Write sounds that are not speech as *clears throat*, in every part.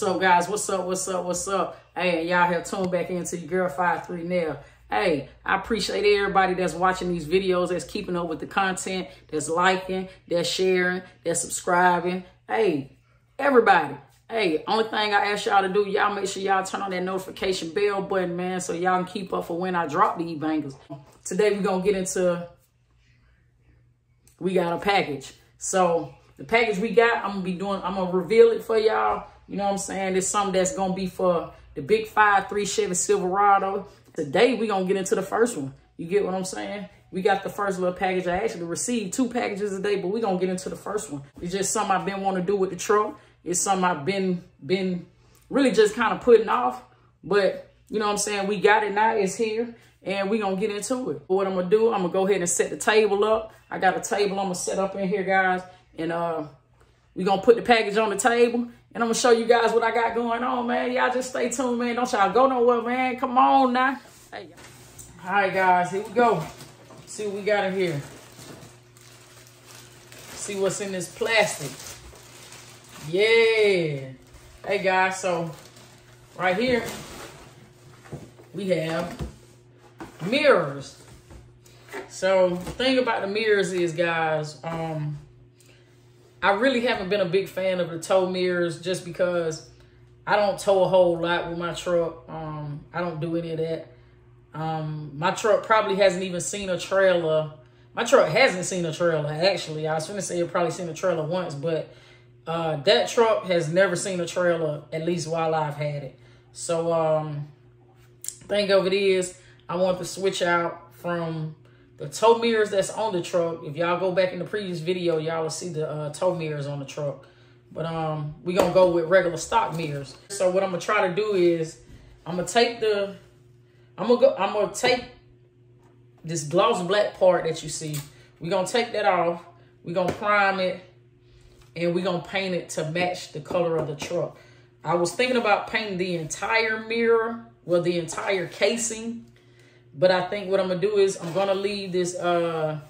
What's up, guys? What's up? What's up? What's up? Hey, y'all have tuned back into your girl 53 Nell. Hey, I appreciate everybody that's watching these videos, that's keeping up with the content, that's liking, that's sharing, that's subscribing. Hey, everybody. Hey, only thing I ask y'all to do, y'all make sure y'all turn on that notification bell button, man, so y'all can keep up for when I drop these bangers. Today, we're to get into, we got a package. So, the package we got, I'm to be doing, I'm to reveal it for y'all. You know what I'm saying? It's something that's going to be for the big five, three Chevy Silverado. Today, we're going to get into the first one. You get what I'm saying? We got the first little package. I actually received two packages a day, but we're going to get into the first one. It's just something I've been wanting to do with the truck. It's something I've been, been really just kind of putting off. But, you know what I'm saying? We got it now. It's here. And we're going to get into it. What I'm going to do, I'm going to go ahead and set the table up. I got a table I'm going to set up in here, guys. And uh, we're going to put the package on the table. And I'm going to show you guys what I got going on, man. Y'all just stay tuned, man. Don't y'all go nowhere, man. Come on now. Hey, all right, guys. Here we go. See what we got in here. See what's in this plastic. Yeah. Hey, guys. So, right here, we have mirrors. So, the thing about the mirrors is, guys, um, I really haven't been a big fan of the tow mirrors just because I don't tow a whole lot with my truck. Um, I don't do any of that. Um, my truck probably hasn't even seen a trailer. My truck hasn't seen a trailer, actually. I was going to say it probably seen a trailer once, but uh, that truck has never seen a trailer, at least while I've had it. So, um, thing of it is, I want to switch out from the tow mirrors that's on the truck. If y'all go back in the previous video, y'all will see the uh, tow mirrors on the truck. But um, we going to go with regular stock mirrors. So what I'm going to try to do is, I'm going to take the, I'm going to go, I'm going to take this gloss black part that you see. We're going to take that off. We're going to prime it and we're going to paint it to match the color of the truck. I was thinking about painting the entire mirror, well, the entire casing. But I think what I'm going to do is I'm going to leave this, uh,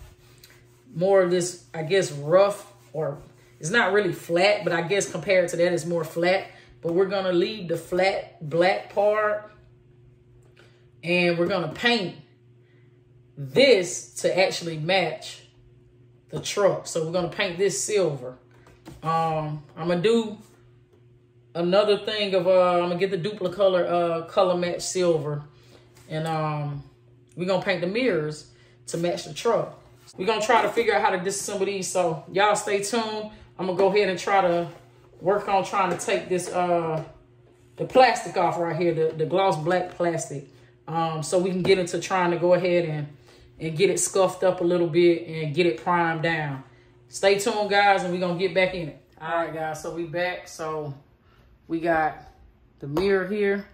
more of this, I guess, rough or it's not really flat, but I guess compared to that, it's more flat. But we're going to leave the flat black part and we're going to paint this to actually match the truck. So we're going to paint this silver. Um, I'm gonna do another thing of uh, I'm gonna get the Dupli-Color uh color match silver, and um, we're gonna paint the mirrors to match the truck. We're gonna try to figure out how to disassemble these. So y'all stay tuned. I'm gonna go ahead and try to work on trying to take this uh the plastic off right here, the, the gloss black plastic. Um, so we can get into trying to go ahead and, and get it scuffed up a little bit and get it primed down. Stay tuned, guys, and we're going to get back in it. All right, guys, so we back. So we got the mirror here.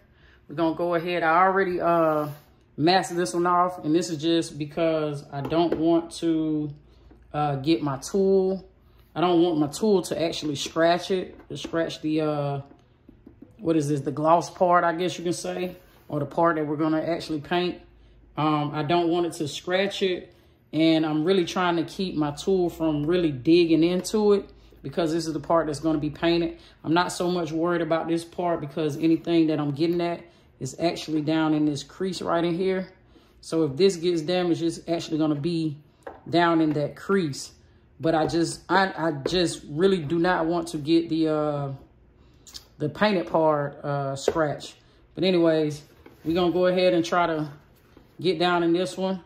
We're going to go ahead. I already uh, masked this one off, and this is just because I don't want to uh, get my tool. I don't want my tool to actually scratch it, to scratch the, uh, what is this, the gloss part, I guess you can say, or the part that we're going to actually paint. Um, I don't want it to scratch it and I'm really trying to keep my tool from really digging into it because this is the part that's going to be painted. I'm not so much worried about this part because anything that I'm getting at is actually down in this crease right in here. So if this gets damaged, it's actually going to be down in that crease. But I just, I, I just really do not want to get the, uh, the painted part, uh, scratched. But anyways, we're going to go ahead and try to get down in this one.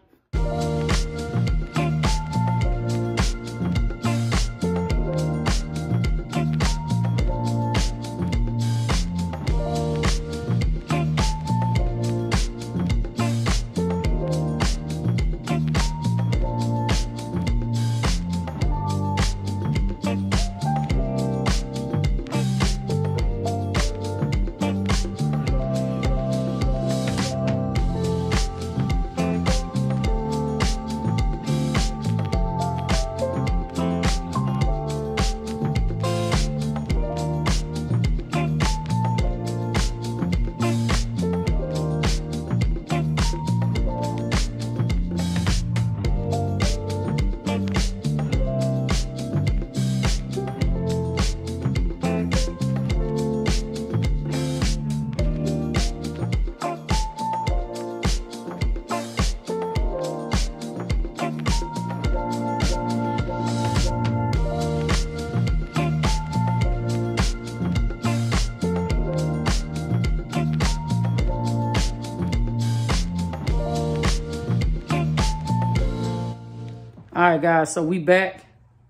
Right, guys, so we back.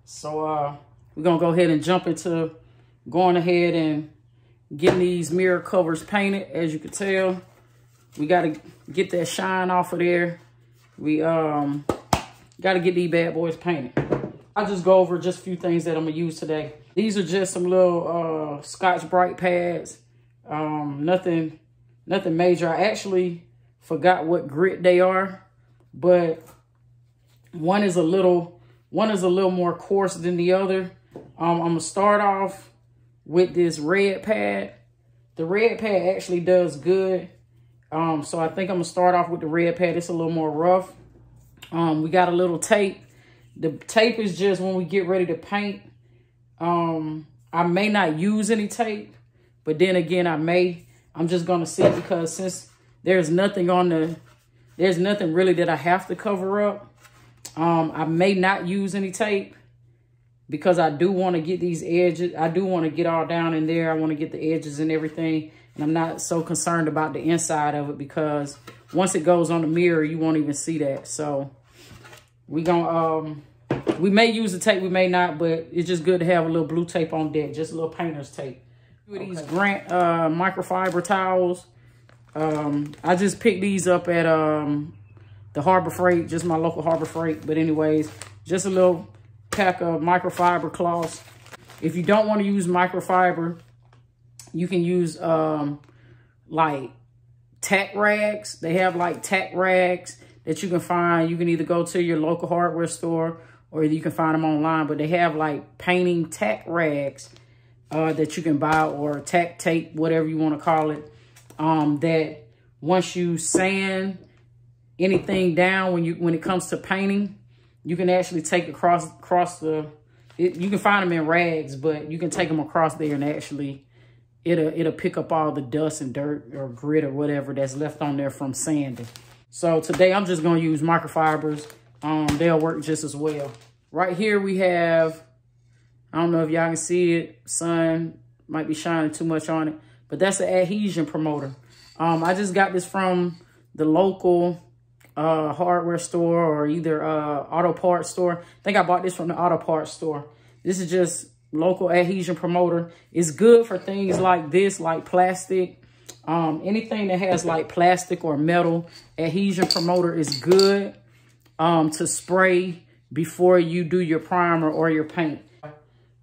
So uh, we're going to go ahead and jump into going ahead and getting these mirror covers painted. As you can tell, we got to get that shine off of there. We um got to get these bad boys painted. I'll just go over just a few things that I'm going to use today. These are just some little uh, Scotch-Brite pads. Um, nothing, nothing major. I actually forgot what grit they are, but one is a little, one is a little more coarse than the other. Um, I'm gonna start off with this red pad. The red pad actually does good. Um, so I think I'm gonna start off with the red pad. It's a little more rough. Um, we got a little tape. The tape is just when we get ready to paint. Um, I may not use any tape, but then again, I may. I'm just gonna see because since there's nothing on the, there's nothing really that I have to cover up. Um, I may not use any tape because I do want to get these edges. I do want to get all down in there. I want to get the edges and everything. And I'm not so concerned about the inside of it because once it goes on the mirror, you won't even see that. So we gonna, um, we may use the tape, we may not, but it's just good to have a little blue tape on deck, just a little painter's tape. Okay. These Grant uh, microfiber towels. Um, I just picked these up at um, the Harbor Freight, just my local Harbor Freight. But anyways, just a little pack of microfiber cloths. If you don't want to use microfiber, you can use um, like tack rags. They have like tack rags that you can find. You can either go to your local hardware store or you can find them online. But they have like painting tack rags uh, that you can buy or tack tape, whatever you want to call it. Um, that once you sand anything down when you when it comes to painting. You can actually take across across the. It, you can find them in rags, but you can take them across there and actually it'll it'll pick up all the dust and dirt or grit or whatever that's left on there from sanding. So today I'm just gonna use microfibers. Um, they'll work just as well. Right here we have, I don't know if y'all can see it, sun might be shining too much on it, but that's an adhesion promoter. Um, I just got this from the local uh, hardware store or either uh, auto parts store. I think I bought this from the auto parts store. This is just local adhesion promoter. It's good for things like this, like plastic. Um, anything that has like plastic or metal adhesion promoter is good um, to spray before you do your primer or your paint.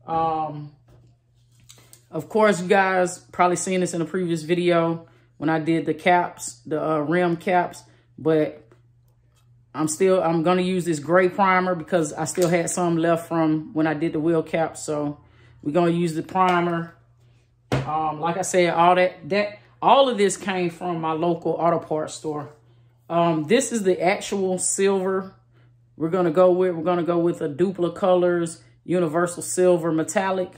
Um, of course, you guys probably seen this in a previous video when I did the caps, the uh, rim caps, but I'm still, I'm going to use this gray primer because I still had some left from when I did the wheel cap. So we're going to use the primer. Um, like I said, all that, that, all of this came from my local auto parts store. Um, this is the actual silver we're going to go with. We're going to go with a Dupli-Colors Universal Silver Metallic.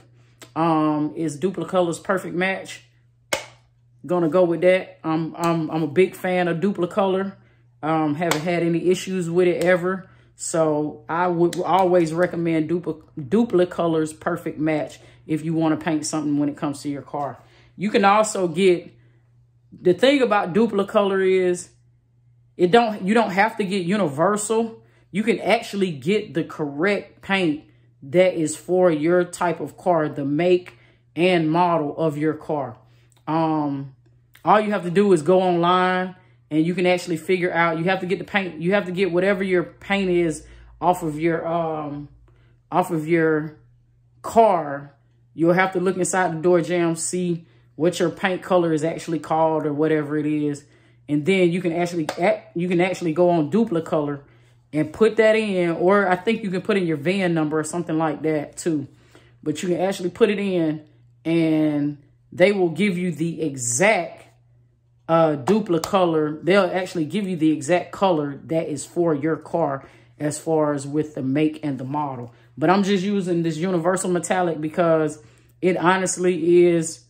Um, is Dupli-Colors Perfect Match. Gonna go with that. Um, I'm, I'm a big fan of Dupli-Color. Um, haven't had any issues with it ever. So I would always recommend Dupli-Colors Perfect Match if you want to paint something when it comes to your car. You can also get, the thing about Dupli-Color is, it don't you don't have to get universal. You can actually get the correct paint that is for your type of car, the make and model of your car. Um, all you have to do is go online and you can actually figure out, you have to get the paint, you have to get whatever your paint is off of your, um, off of your car. You'll have to look inside the door jamb, see what your paint color is actually called or whatever it is. And then you can actually, act. you can actually go on Dupli-Color and put that in, or I think you can put in your VIN number or something like that too. But you can actually put it in and they will give you the exact uh, color. They'll actually give you the exact color that is for your car as far as with the make and the model. But I'm just using this universal metallic because it honestly is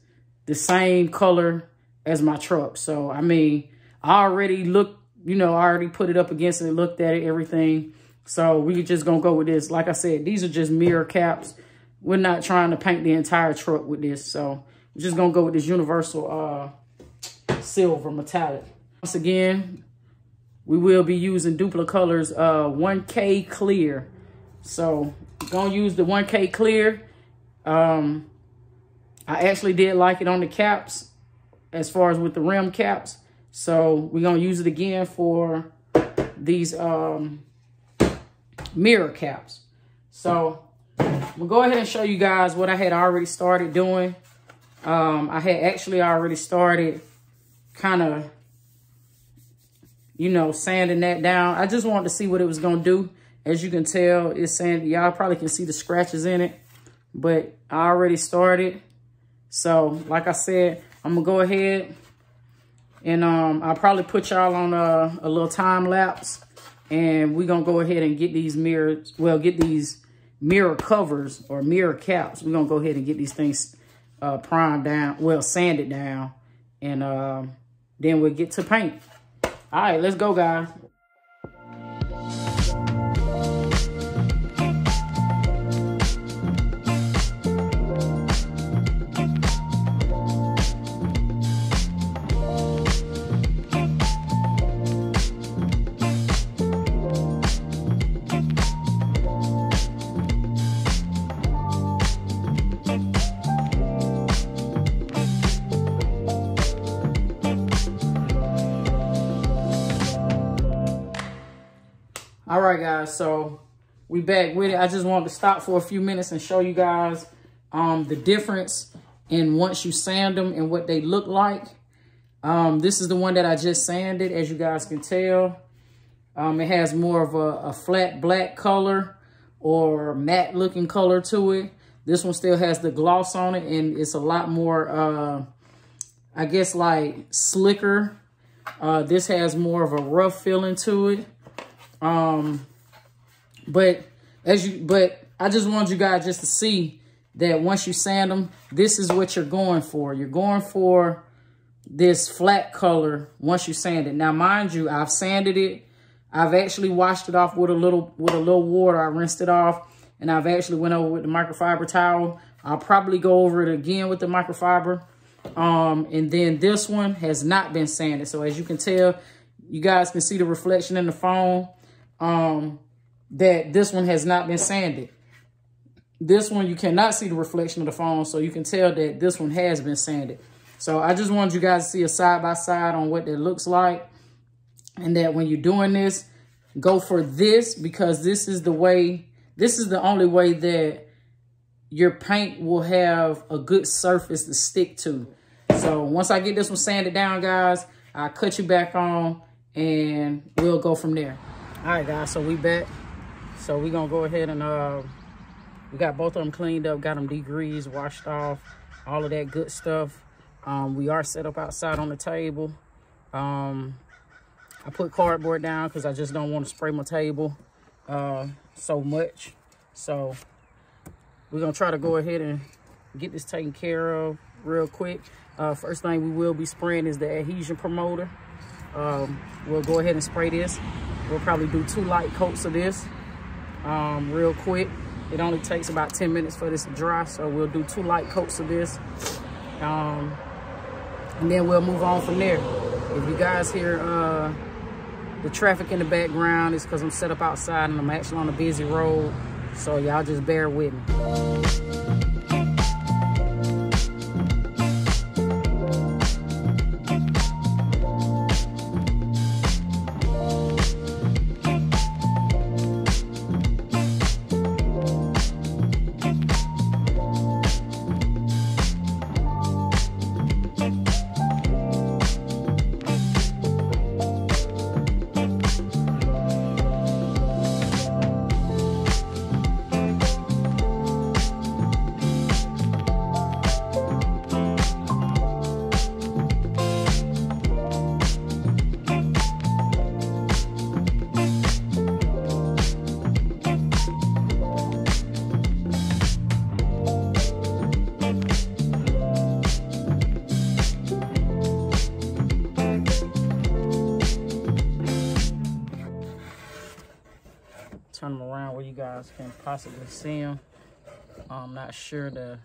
the same color as my truck. So, I mean, I already looked, you know, I already put it up against it, looked at it, everything. So we just going to go with this. Like I said, these are just mirror caps. We're not trying to paint the entire truck with this. So we're just going to go with this universal uh, silver metallic. Once again, we will be using Dupli-Colors uh, 1K Clear. So gonna use the 1K clear. Um, I actually did like it on the caps as far as with the rim caps. So we're gonna use it again for these um, mirror caps. So we'll go ahead and show you guys what I had already started doing. Um, I had actually already started kind of, you know, sanding that down. I just wanted to see what it was going to do. As you can tell, it's sand. Y'all probably can see the scratches in it, but I already started. So, like I said, I'm going to go ahead and um, I'll probably put y'all on a, a little time lapse and we're going to go ahead and get these mirrors, well, get these mirror covers or mirror caps. We're going to go ahead and get these things uh, primed down, well, sanded down, and uh, then we'll get to paint. All right, let's go, guys. Guys. So we back with it. I just wanted to stop for a few minutes and show you guys um, the difference in once you sand them and what they look like. Um, this is the one that I just sanded, as you guys can tell. Um, it has more of a, a flat black color or matte looking color to it. This one still has the gloss on it and it's a lot more, uh, I guess like slicker. Uh, this has more of a rough feeling to it. Um, but as you, but I just wanted you guys just to see that once you sand them, this is what you're going for. You're going for this flat color once you sand it. Now, mind you, I've sanded it. I've actually washed it off with a little with a little water. I rinsed it off, and I've actually went over with the microfiber towel. I'll probably go over it again with the microfiber. Um, and then this one has not been sanded. So as you can tell, you guys can see the reflection in the phone um, that this one has not been sanded. This one, you cannot see the reflection of the phone, so you can tell that this one has been sanded. So I just wanted you guys to see a side-by-side -side on what that looks like. And that when you're doing this, go for this because this is the way, this is the only way that your paint will have a good surface to stick to. So once I get this one sanded down, guys, I'll cut you back on and we'll go from there. All right, guys, so we back. So we're gonna go ahead and uh, we got both of them cleaned up, got them degreased, washed off, all of that good stuff. Um, we are set up outside on the table. Um, I put cardboard down because I just don't want to spray my table uh, so much. So we're gonna try to go ahead and get this taken care of real quick. Uh, first thing we will be spraying is the adhesion promoter. Um, we'll go ahead and spray this. We'll probably do two light coats of this um, real quick. It only takes about 10 minutes for this to dry, so we'll do two light coats of this. Um, and then we'll move on from there. If you guys hear uh, the traffic in the background, it's because I'm set up outside and I'm actually on a busy road. So y'all just bear with me. Guys can possibly see them. I'm not sure the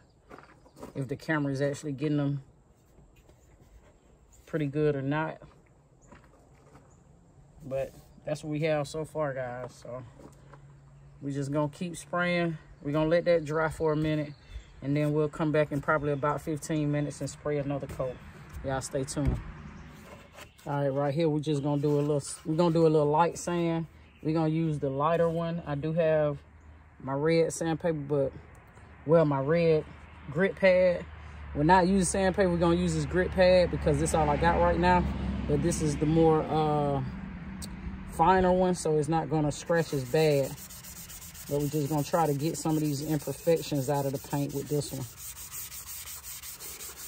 if the camera is actually getting them pretty good or not. But that's what we have so far, guys. So We're just gonna keep spraying. We're gonna let that dry for a minute and then we'll come back in probably about 15 minutes and spray another coat. Y'all stay tuned. All right, right here, we're just gonna do a little, we're gonna do a little light sand. We're gonna use the lighter one. I do have my red sandpaper, but, well, my red grit pad. We're not using sandpaper, we're gonna use this grit pad because this all I got right now. But this is the more uh, finer one, so it's not gonna scratch as bad. But we're just gonna try to get some of these imperfections out of the paint with this one.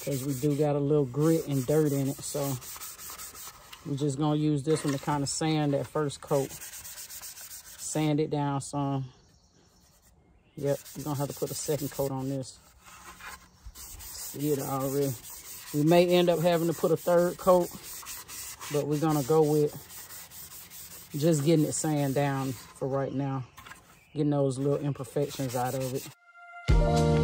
Cause we do got a little grit and dirt in it, so we're just gonna use this one to kind of sand that first coat. Sand it down some. Yep, we're gonna have to put a second coat on this. See it already. We may end up having to put a third coat, but we're gonna go with just getting it sand down for right now. Getting those little imperfections out of it.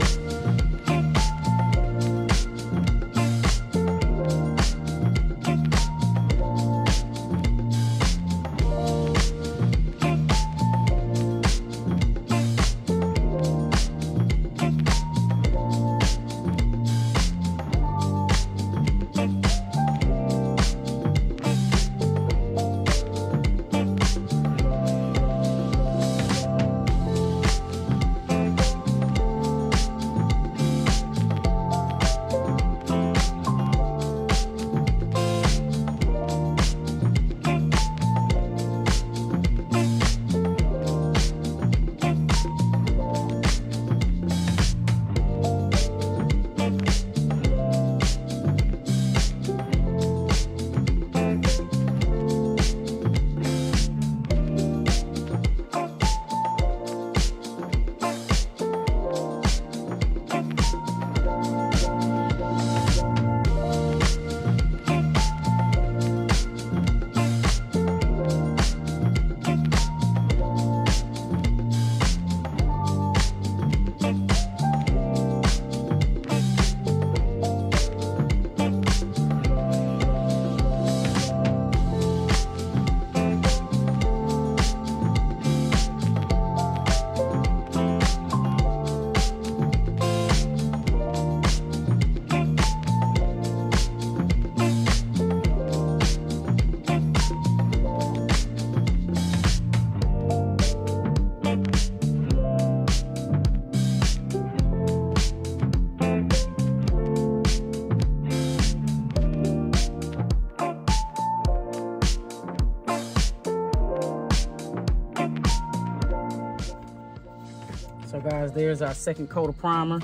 There's our second coat of primer.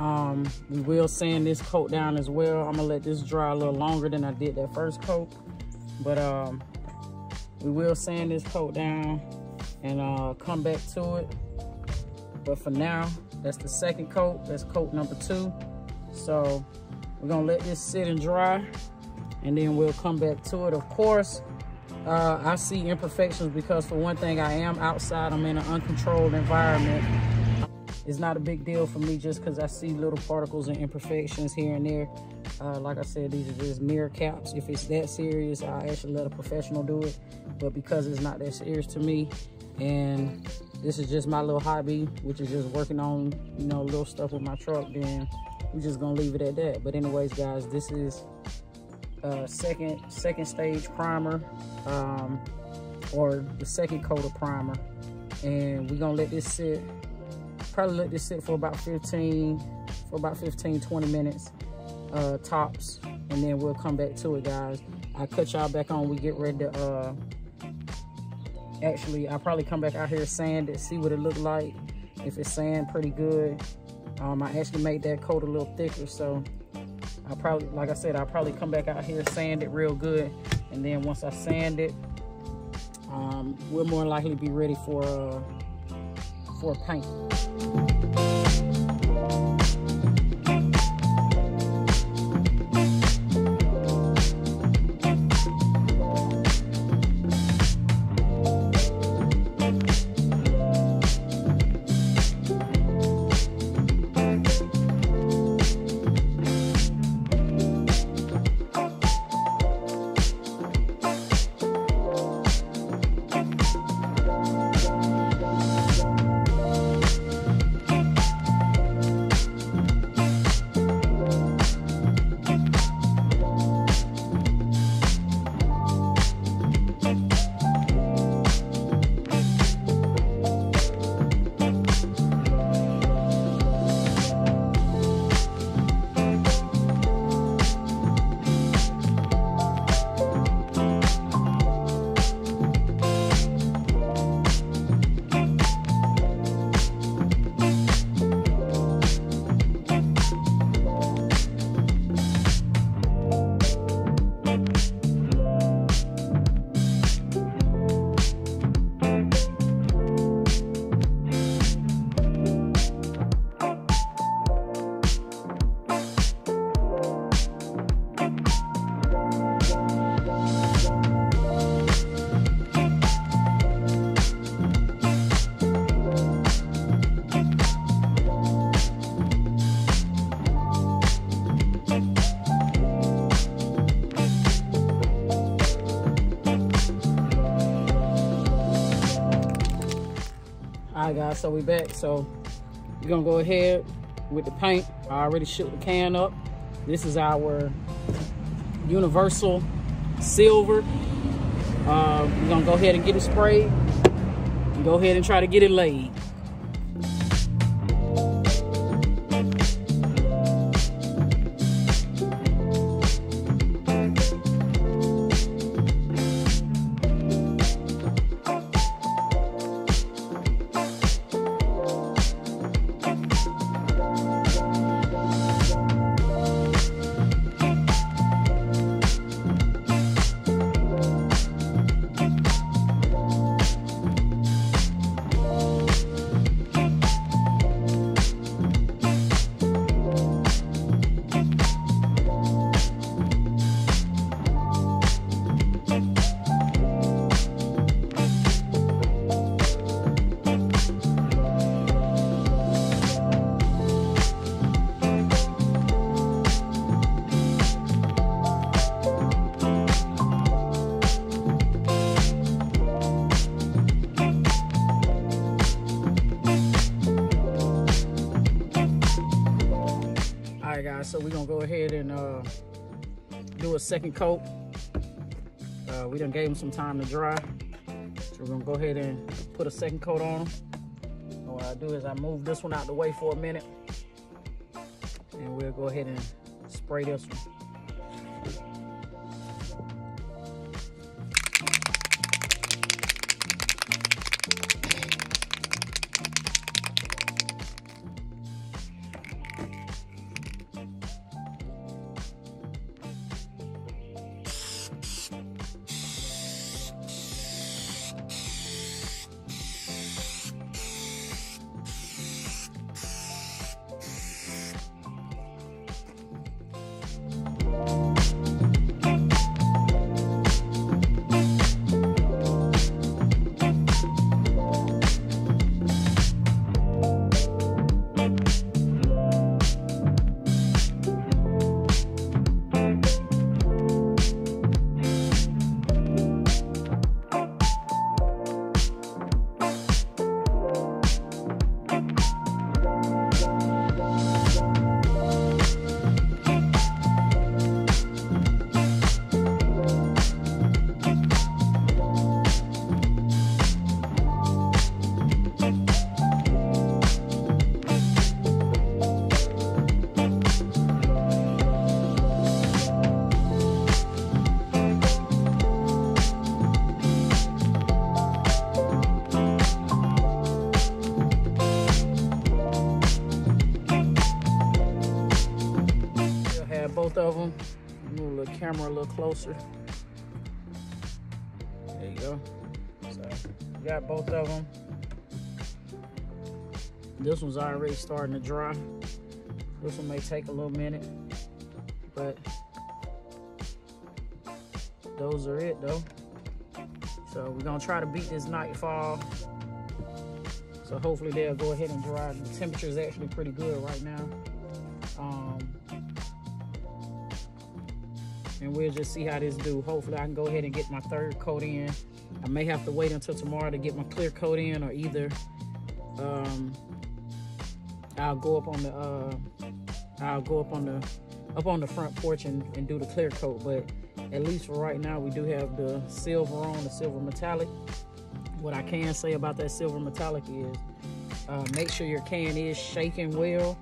Um, we will sand this coat down as well. I'm gonna let this dry a little longer than I did that first coat. But um, we will sand this coat down and uh, come back to it. But for now, that's the second coat. That's coat number two. So we're gonna let this sit and dry and then we'll come back to it. Of course, uh, I see imperfections because for one thing, I am outside. I'm in an uncontrolled environment. It's not a big deal for me just because I see little particles and imperfections here and there. Uh, like I said, these are just mirror caps. If it's that serious, I actually let a professional do it. But because it's not that serious to me, and this is just my little hobby, which is just working on, you know, little stuff with my truck, then we're just gonna leave it at that. But anyways, guys, this is uh, second second stage primer, um, or the second coat of primer. And we're gonna let this sit probably let this sit for about 15, for about 15, 20 minutes uh, tops. And then we'll come back to it, guys. I cut y'all back on. We get ready to, uh, actually, I'll probably come back out here sand it, see what it looked like. If it's sand pretty good. Um, I actually made that coat a little thicker, so I'll probably, like I said, I'll probably come back out here, sand it real good. And then once I sand it, um, we'll more likely to be ready for, uh, for paint. All right, guys, so we back. So you're gonna go ahead with the paint. I already shook the can up. This is our Universal Silver. Uh, we're gonna go ahead and get it sprayed. Go ahead and try to get it laid. Gonna go ahead and uh, do a second coat. Uh, we done gave them some time to dry. So we're gonna go ahead and put a second coat on them. What I do is I move this one out the way for a minute. And we'll go ahead and spray this one. Camera a little closer. There you go. So, got both of them. This one's already starting to dry. This one may take a little minute, but those are it though. So we're gonna try to beat this nightfall. So hopefully they'll go ahead and dry. The temperature is actually pretty good right now. Um, and we'll just see how this do. Hopefully I can go ahead and get my third coat in. I may have to wait until tomorrow to get my clear coat in or either um, I'll go up on the uh, I'll go up on the up on the front porch and, and do the clear coat. But at least for right now, we do have the silver on, the silver metallic. What I can say about that silver metallic is uh, make sure your can is shaking well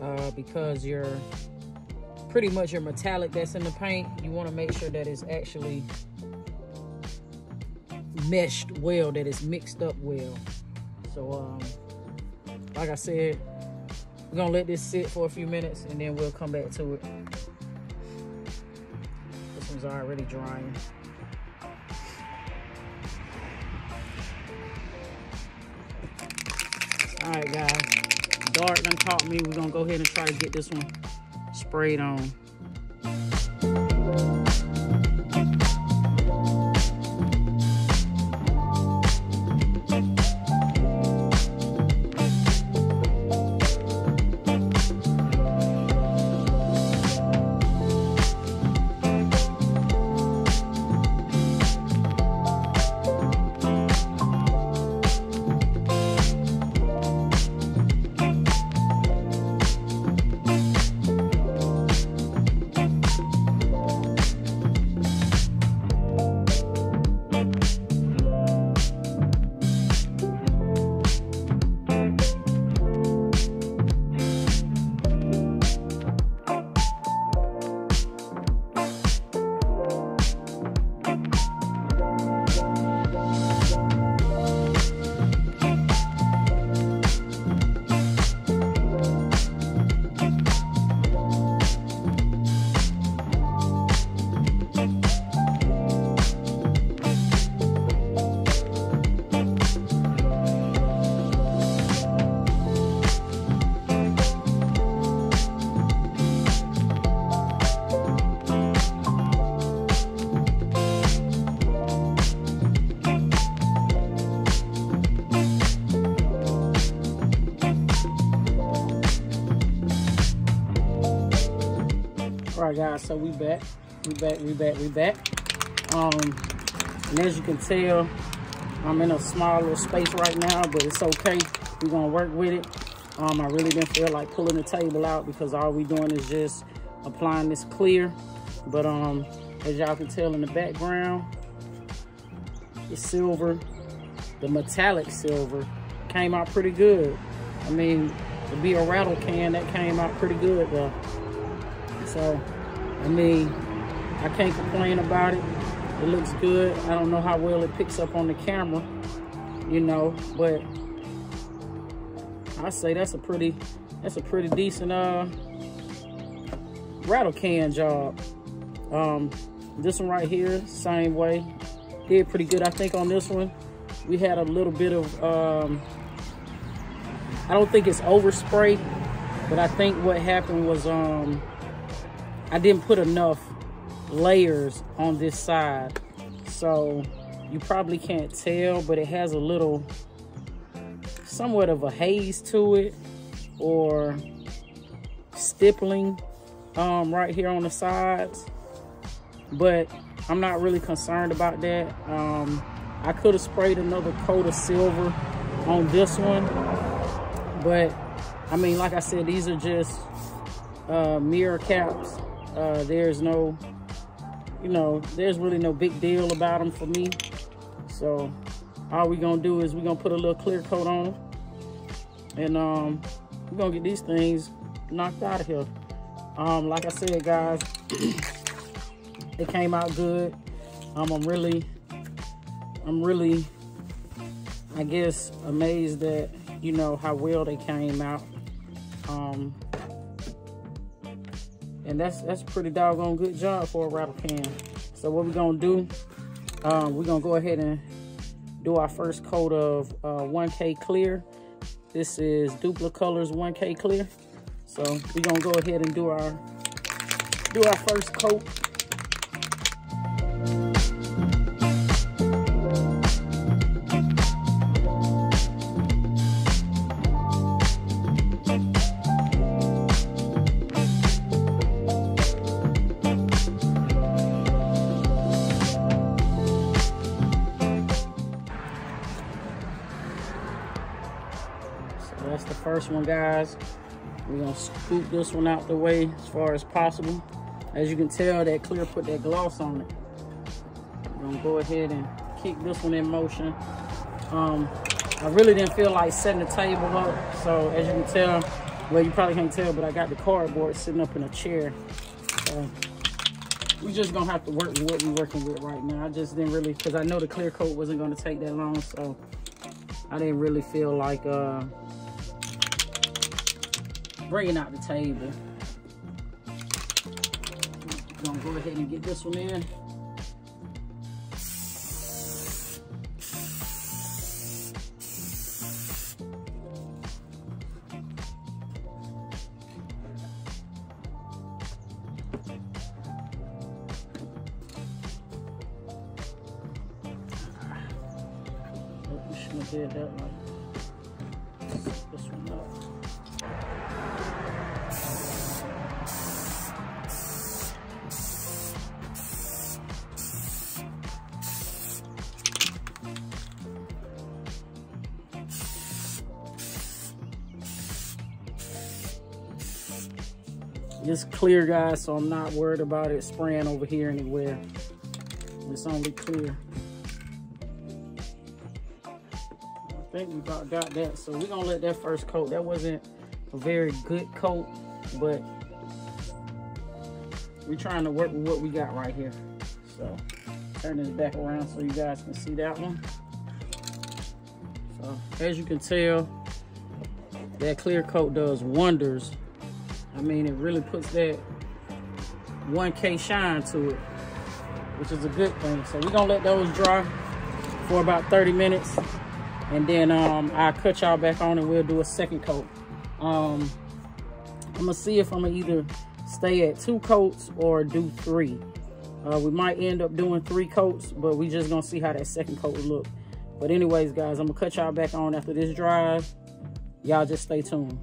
uh, because your pretty much your metallic that's in the paint, you want to make sure that it's actually meshed well, that it's mixed up well. So, um, like I said, we're gonna let this sit for a few minutes and then we'll come back to it. This one's already drying. All right, guys. Dark done taught me. We're gonna go ahead and try to get this one sprayed on. Right, guys, so we back. We back, we back, we back. Um, and as you can tell, I'm in a small little space right now, but it's okay. We're gonna work with it. Um, I really didn't feel like pulling the table out because all we doing is just applying this clear. But um, as y'all can tell in the background, it's silver. The metallic silver came out pretty good. I mean, to be a rattle can, that came out pretty good though. So, I mean, I can't complain about it. It looks good. I don't know how well it picks up on the camera, you know, but I say that's a pretty, that's a pretty decent uh, rattle can job. Um, this one right here, same way. Did pretty good, I think, on this one. We had a little bit of, um, I don't think it's overspray, but I think what happened was um, I didn't put enough layers on this side. So you probably can't tell, but it has a little, somewhat of a haze to it or stippling um, right here on the sides. But I'm not really concerned about that. Um, I could have sprayed another coat of silver on this one. But, I mean, like I said, these are just uh, mirror caps. Uh, there's no, you know, there's really no big deal about them for me. So, all we're gonna do is we're gonna put a little clear coat on them. And um, we're gonna get these things knocked out of here. Um, like I said, guys, *clears throat* it came out good. Um, I'm really, I'm really, I guess, amazed that, you know, how well they came out. Um, and that's that's pretty doggone good job for a rattle can. So what we're gonna do, um, we're gonna go ahead and do our first coat of uh, 1K clear. This is Dupli-Colors 1K clear. So we're gonna go ahead and do our do our first coat. One, guys. We're gonna scoop this one out the way as far as possible. As you can tell, that clear put that gloss on it. We're gonna go ahead and keep this one in motion. Um, I really didn't feel like setting the table up. So as you can tell, well, you probably can't tell, but I got the cardboard sitting up in a chair. So we just gonna have to work with what we're working with right now. I just didn't really, cause I know the clear coat wasn't gonna take that long. So I didn't really feel like, uh, bringing out the table. Gonna go ahead and get this one in. We shouldn't have did that one. This one up. It's clear, guys, so I'm not worried about it spraying over here anywhere. It's only clear. I think we about got that. So we're gonna let that first coat. That wasn't a very good coat, but we're trying to work with what we got right here. So turn this back around so you guys can see that one. So as you can tell, that clear coat does wonders. I mean, it really puts that 1K shine to it, which is a good thing. So we're gonna let those dry for about 30 minutes. And then um, I'll cut y'all back on and we'll do a second coat. Um, I'm gonna see if I'm gonna either stay at two coats or do three. Uh, we might end up doing three coats, but we just gonna see how that second coat look. But anyways, guys, I'm gonna cut y'all back on after this dries. Y'all just stay tuned.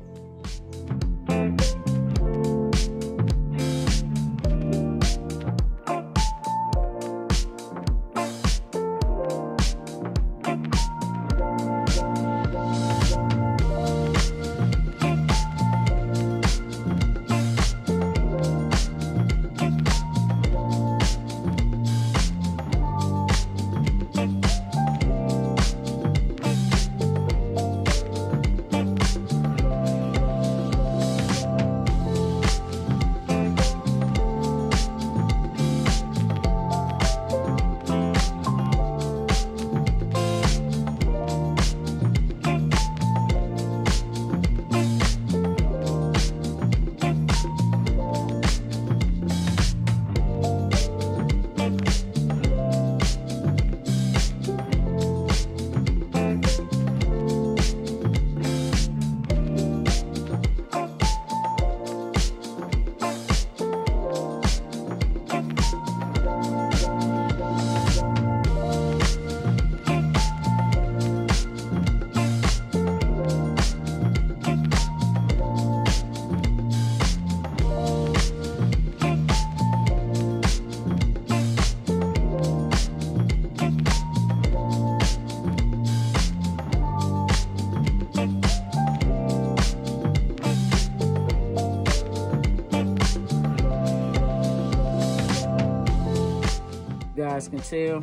Guys can tell,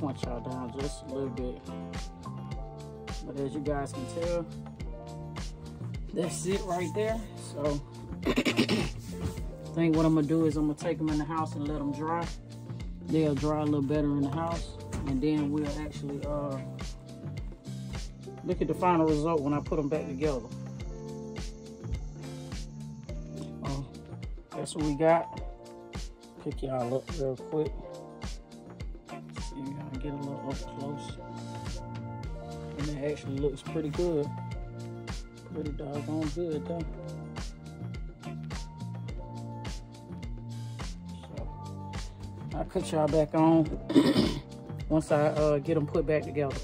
point y'all down just a little bit. But as you guys can tell, that's it right there. So *coughs* I think what I'm gonna do is I'm gonna take them in the house and let them dry. They'll dry a little better in the house. And then we'll actually uh, look at the final result when I put them back together. Uh, that's what we got. Pick y'all up real quick. See, you gotta get a little up close. And it actually looks pretty good. Pretty doggone good though. So, I'll cut y'all back on *coughs* once I uh, get them put back together.